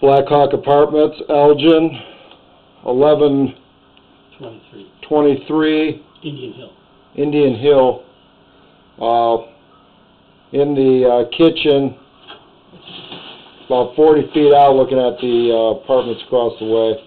Blackhawk Apartments, Elgin, eleven Twenty-three, twenty-three, Indian Hill. Indian Hill. Uh, in the, uh, kitchen, about forty feet out, looking at the, uh, apartments across the way.